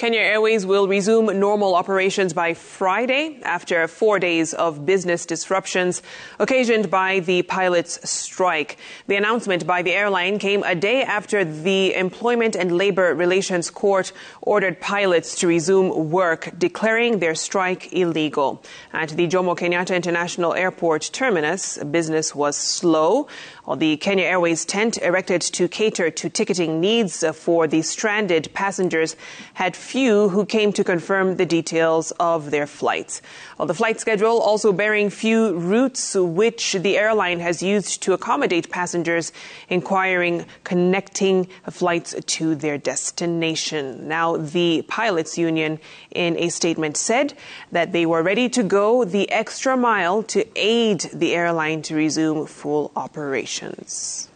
Kenya Airways will resume normal operations by Friday after four days of business disruptions occasioned by the pilots' strike. The announcement by the airline came a day after the Employment and Labor Relations Court ordered pilots to resume work, declaring their strike illegal. At the Jomo Kenyatta International Airport terminus, business was slow. The Kenya Airways tent erected to cater to ticketing needs for the stranded passengers had few who came to confirm the details of their flights. While the flight schedule also bearing few routes which the airline has used to accommodate passengers inquiring connecting flights to their destination. Now, the pilots union in a statement said that they were ready to go the extra mile to aid the airline to resume full operations.